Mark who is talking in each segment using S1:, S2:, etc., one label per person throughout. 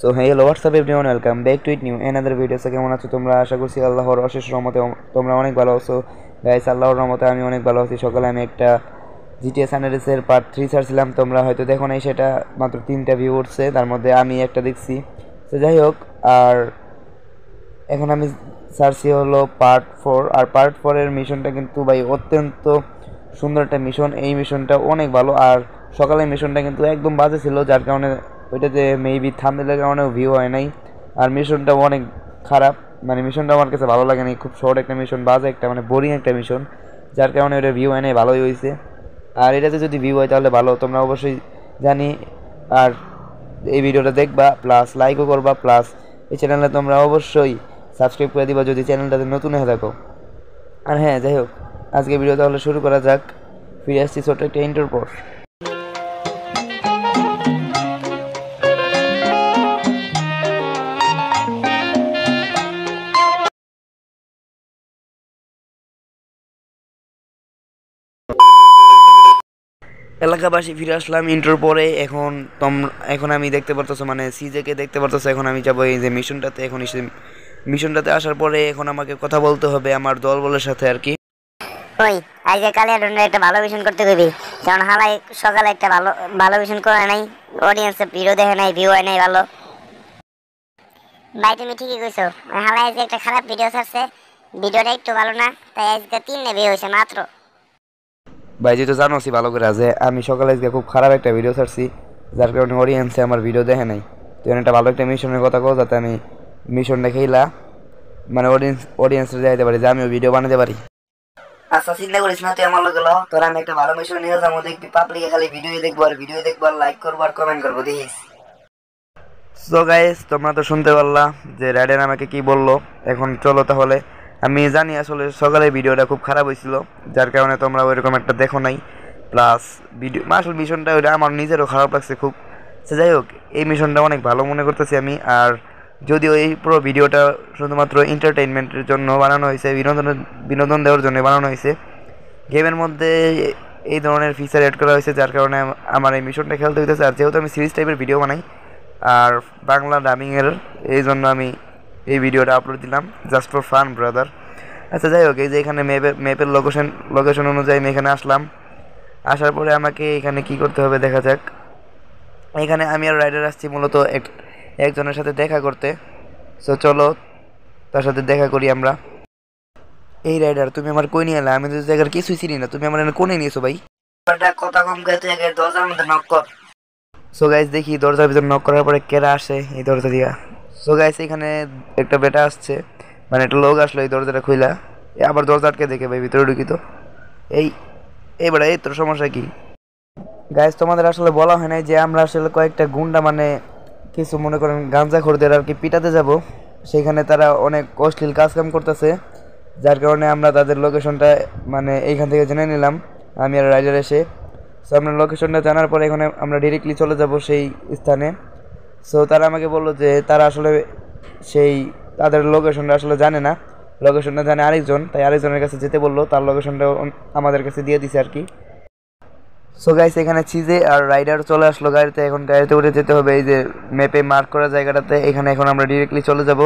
S1: So হ্যাঁ hello what's up everyone welcome back to it new another ভিডিওসে কেমন আছো তোমরা? আশা করছি আল্লাহর অশেষ রহমতে তোমরা অনেক ভালো আছো। গাইস আল্লাহর রহমতে আমি অনেক ভালো আছি। সকালে আমি একটা জিটিএস আনারিসের পার্ট থ্রি ছাড়ছিলাম। তোমরা হয়তো দেখো নাই, সেটা মাত্র তিনটা ভিউ উঠছে। তার মধ্যে আমি একটা দেখছি। তো যাই হোক, আর এখন আমি সার্চি হলো পার্ট ফোর আর পার্ট ফোরের মিশনটা কিন্তু ভাই অত্যন্ত সুন্দর একটা মিশন এই মিশনটা অনেক ভালো। আর সকালের মিশনটা কিন্তু একদম বাজে ছিল, যার কারণে ওইটাতে মেবি থামদের কারণেও ভিউ হয় নাই। আর মিশনটাও অনেক খারাপ। মানে মিশনটা আমার কাছে ভালো লাগে খুব শর্ট একটা মিশন বাজে একটা মানে বোরিং একটা মিশন যার কারণে ওটা ভিউ হয় নাই, ভালোই হয়েছে আর এটাতে যদি ভিউ হয় তাহলে ভালো, তোমরা অবশ্যই জানি। আর এই ভিডিওটা দেখবা প্লাস লাইকও করবা প্লাস এই চ্যানেলে তোমরা অবশ্যই সাবস্ক্রাইব করে দিবা যদি চ্যানেলটাতে নতুন হয়ে থাকো। আর হ্যাঁ যাই হোক আজকে ভিডিও তাহলে শুরু করা যাক। ফিরে আসছি ছোট্ট একটা ইন্টার এলাকাবাসী ফিরে আসলাম, ইন্টার পরে এখন তোম, এখন আমি দেখতে পারতেছো মানে সিজেকে দেখতে পারতেছো, এখন আমি যাব এই যে মিশনটাতে, এখন এসে মিশনটাতে আসার পরে এখন আমাকে কথা বলতে হবে আমার দল বলের সাথে আর কি।
S2: ওই, আজকে রুনে একটা ভালো ভিশন করতে কইবি কারণ হালাই সকালে একটা ভালো ভালো ভিশন করে নাই অডিয়েন্সে ভিডিও দেখে নাই ভিউ হয় নাই ভালো। ভাই, তুমি ঠিকই কইছো, হালাই আজকে একটা খারাপ ভিডিও ছাড়ছে ভিডিওটা একটু ভালো না, তাই আজকে তিন ভিউ হয়েছে মাত্র।
S1: ভাই যেহেতু জানোসি ভালো করে যে আমি সকালে আজকে খুব খারাপ একটা ভিডিও ছাড়ছি যার কারণে অডিয়েন্সে আমার ভিডিও দেখে নাই। তো একটা ভালো একটা মিশনের কথা কো যাতে আমি মিশনটা খেলা মানে অডিয়েন্স অডিয়েন্সে যাইতে পারি যে আমিও ভিডিও বানাতে পারি। আচ্ছা চিন্তা করিস না তুই আমার লোক গেলো তোর আমি একটা ভালো মিশন নিয়ে যাব দেখবি পাবলিকে খালি ভিডিও দেখব আর ভিডিও দেখব আর লাইক করব আর কমেন্ট করব দেখিস। সো গাইস তোমরা তো শুনতে পারলা যে রাইডেন আমাকে কি বলল এখন চলো তাহলে। আমি জানি আসলে সকালে ভিডিওটা খুব খারাপ হয়েছিল, যার কারণে তোমরা ওইরকম একটা দেখো নাই। প্লাস ভিডিও, আসল মিশনটা ওইটা আমার নিজেরও খারাপ লাগছে খুব। সে যাই হোক, এই মিশনটা অনেক ভালো মনে করতেছি আমি। আর যদিও এই পুরো ভিডিওটা শুধুমাত্র এন্টারটেনমেন্টের জন্য বানানো হয়েছে, বিনোদন বিনোদন দেওয়ার জন্য বানানো হয়েছে, গেমের মধ্যে এই ধরনের ফিচার অ্যাড করা হয়েছে, যার কারণে আমার এই মিশনটা খেলতে হইতেছে। আর যেহেতু আমি সিরিজ টাইপের ভিডিও বানাই, আর বাংলা ডাবিংয়ের এই জন্য আমি এই ভিডিওটা আপলোড দিলাম জাস্ট ফর ফান ব্রাদার আচ্ছা যাই হোক এই যে এখানে ম্যাপের ম্যাপের লোকেশন লোকেশন অনুযায়ী আমি এখানে আসলাম। আসার পরে আমাকে এখানে কি করতে হবে দেখা যাক। এখানে আমি আর রাইডার আসছি মূলত এক একজনের সাথে দেখা করতে। সো চলো তার সাথে দেখা করি আমরা। এই রাইডার তুমি আমার কই নিয়ে এলে? আমি তো জায়গার কিছুই চিনি না। তুমি আমার এখানে কোনে নিয়েছো ভাই? কথা কম দরজার মধ্যে নক কর। সো গাইস দেখি দরজার ভিতর নক করার পরে কেরা আসে এই দরজা দিয়া। সো গাইস এখানে একটা বেটা আসছে। মানে একটা লোক আসলো এই দরজাটা খুইলা। আবার দরজা আটকে দেখে ভাই, ভিতরে ঢুকি তো। এই এই বেটা, এই তোর সমস্যা কি? গাইস তোমাদের আসলে বলা হয় নাই যে আমরা আসলে কয়েকটা গুন্ডা মানে কিছু মনে করেন গাঞ্জা খোরদের আর কি পিটাতে যাব। সেখানে তারা অনেক অশ্লীল কাজকাম করতেছে। যার কারণে আমরা তাদের লোকেশনটা মানে এইখান থেকে জেনে নিলাম। আমি আর রাইডার এসে। সো আমরা লোকেশনটা জানার পরে এখানে আমরা ডিরেক্টলি চলে যাব সেই স্থানে। সো তারা আমাকে বলল যে তারা আসলে সেই তাদের লোকেশনটা আসলে জানে না। লোকেশনটা জানে আরেকজন, তাই আরেকজনের কাছে যেতে বলল। তার লোকেশনটা আমাদের কাছে দিয়ে দিছে আর কি। সো গাইস এখানে চিজে আর রাইডার চলে আসলো গাড়িতে। এখন গাড়িতে উঠে যেতে হবে। এই যে ম্যাপে মার্ক করা জায়গাটাতে। এখানে এখন আমরা ডিরেক্টলি চলে যাব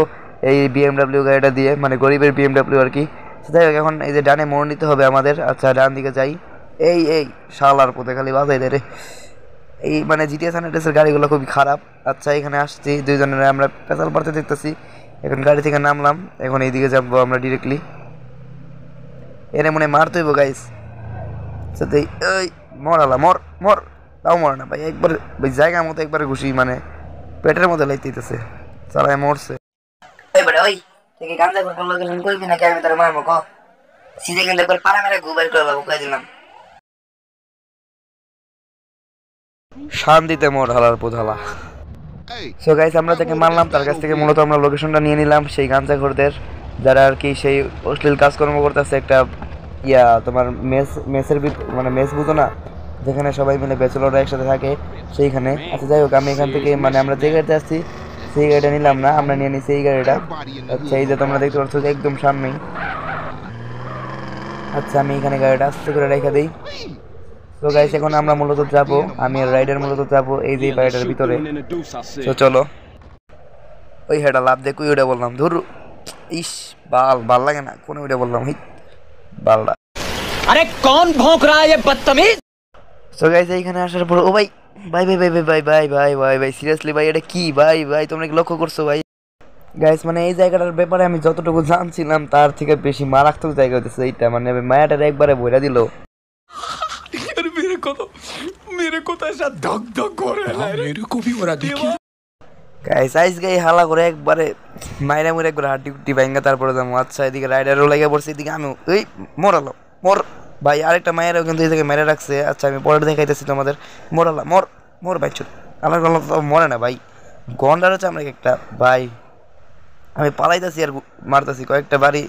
S1: এই বিএমডাব্লিউ গাড়িটা দিয়ে মানে গরিবের বিএমডাব্লিউ আর কি। যাই হোক, এখন এই যে ডানে মোড় নিতে হবে আমাদের। আচ্ছা ডান দিকে যাই। এই এই, শালার পথে খালি বাজাই দেয় রে। এই মানে জিটিএস হান্ড্রেডের গাড়িগুলো খুবই খারাপ। আচ্ছা এখানে আসছি, দুইজনের আমরা পেছাল পাড়তে দেখতেছি। এখন গাড়ি থেকে নামলাম, এখন এইদিকে যাব আমরা ডিরেক্টলি এনে মনে মারতে হইব গাইস সাথে এই মরালা মর মর। তাও মরে না ভাই, একবার ভাই, জায়গা মতো একবার ঘুষি মানে পেটের মধ্যে লাইতেছে চালায় মরছে। ওই বড়, ওই, তুই গাঞ্জা করে লোকেশন কইবি নাকি আমি তোর মারবো, ক? সিধে একবার পাড়া মেরে গুবার করে দিলাম। শান্তিতে মোর হালার পোধালা সো গাইস আমরা তাকে মারলাম তার কাছ থেকে মূলত আমরা লোকেশনটা নিয়ে নিলাম সেই গাঞ্জাখোরদের যারা আর কি সেই অশ্লীল কাজকর্ম করতেছে একটা ইয়া তোমার মেস মেসের মানে মেস বুঝো না যেখানে সবাই মিলে ব্যাচেলররা একসাথে থাকে সেইখানে। আচ্ছা যাই হোক আমি এখান থেকে মানে আমরা যে গাড়িতে আসছি সেই গাড়িটা নিলাম না আমরা নিয়ে নিছি এই গাড়িটা। আচ্ছা এই যে তোমরা দেখতে পাচ্ছ যে একদম সামনেই। আচ্ছা আমি এখানে গাড়িটা আস্তে করে রেখে দিই। তো গাইস এখন আমরা মূলত যাব আমি রাইডার মূলত যাব এই যে বাড়িটার ভিতরে। তো চলো। ওই হেডা লাভ দেখুই ওইটা বললাম ধর। ইস বাল ভালো লাগে না কোন ওইটা বললাম হিট বালটা
S3: আরে কোন ভোঁক রা এ বদতমিজ?
S1: সো গাইস এইখানে আসার পর ও ভাই ভাই ভাই ভাই ভাই ভাই ভাই ভাই ভাই সিরিয়াসলি ভাই এটা কি? ভাই ভাই তোমরা কি লক্ষ্য করছ ভাই? গাইস মানে এই জায়গাটার ব্যাপারে আমি যতটুকু জানছিলাম তার থেকে বেশি মারাত্মক জায়গা হতেছে এইটা মানে মায়াটার একবারে বইরা দিল।
S3: को तो मेरे को तो ऐसा धक धक हो रहा है मेरे को भी हो रहा देखिए
S1: গাইস আইস গাই হালা করে একবারে মাইরা মুরে একবার হাড্ডি কুটি ভাঙ্গা তারপরে যাবো আচ্ছা এদিকে রাইডারও লাগে পড়ছে এদিকে আমি এই মরালো মর ভাই আরেকটা মায়েরও কিন্তু এই জায়গায় মেরে রাখছে আচ্ছা আমি পরে দেখাইতেছি তোমাদের মরালা মর মর ভাই ছোট আমার গলা তো মরে না ভাই গন্ডার হচ্ছে আমরা একটা ভাই আমি পালাইতেছি আর মারতেছি কয়েকটা বাড়ি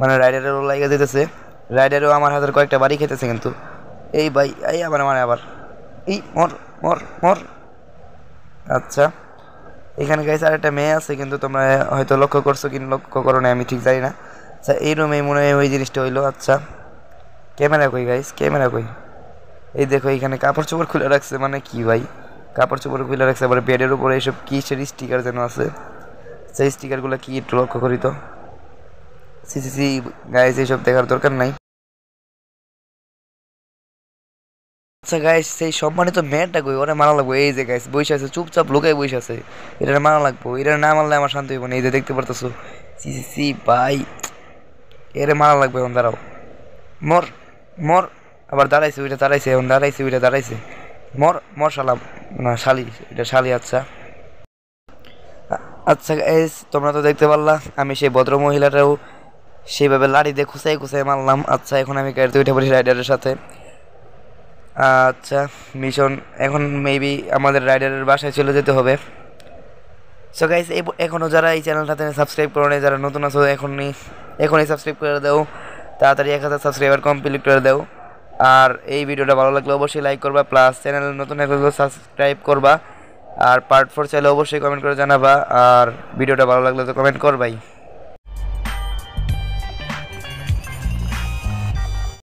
S1: মানে রাইডারেরও লাগে যেতেছে রাইডারও আমার হাতের কয়েকটা বাড়ি খেতেছে কিন্তু এই ভাই, এই আবার মানে আবার। এই, মর মর মর। আচ্ছা। এখানে গাইস আর একটা মেয়ে আছে, কিন্তু তোমরা হয়তো লক্ষ্য করছ কি লক্ষ্য করো না আমি ঠিক জানি না। আচ্ছা এই রুমে মনে হয় ওই জিনিসটা হইল আচ্ছা। ক্যামেরা কই গাইস ক্যামেরা কই? এই দেখো, এখানে কাপড় চোপড় খুলে রাখছে মানে কি ভাই? কাপড় চোপড় খুলে রাখছে, আবার বেডের উপরে এইসব কিসের স্টিকার যেন আছে? সেই স্টিকারগুলো কি একটু লক্ষ্য করি তো? সি সি সি গাইস এইসব দেখার দরকার নাই। আচ্ছা গাইস সেই সম্মানিত মেয়েটা কই? ওরে মারা লাগবো। এই যে গাইস বসে আছে, চুপচাপ লুকায় বসে আছে। এটা মারা লাগবো। এটা না মারলে আমার শান্তি হইব না। এই যে, দেখতে পারতেছো? সি সি সি, ভাই। এরে মারা লাগবে এখন, দাঁড়াও। মর মর। আবার দাঁড়াইছে, ওইটা দাঁড়াইছে, এখন দাঁড়াইছে, ওইটা দাঁড়াইছে। মর মর শালাম না, শালি, এটা শালি আচ্ছা। আচ্ছা গাইস তোমরা তো দেখতে পারলা, আমি সেই ভদ্র মহিলাটাও সেইভাবে লাড়ি দিয়ে খুঁচাই খুঁচাই মারলাম। আচ্ছা এখন আমি গাড়িতে উঠে পড়ি রাইডারের সাথে। আচ্ছা মিশন, এখন মেবি আমাদের রাইডারের বাসায় চলে যেতে হবে। সো গাইস এখনও যারা এই চ্যানেলটাতে সাবস্ক্রাইব করো নাই, যারা নতুন আছো, এখনই এখনই সাবস্ক্রাইব করে দাও। তাড়াতাড়ি এক হাজার সাবস্ক্রাইবার কমপ্লিট করে দাও। আর এই ভিডিওটা ভালো লাগলে অবশ্যই লাইক করবা প্লাস চ্যানেল নতুন একজন সাবস্ক্রাইব করবা। আর পার্ট ফোর চাইলে অবশ্যই কমেন্ট করে জানাবা। আর ভিডিওটা ভালো লাগলে তো কমেন্ট করবাই।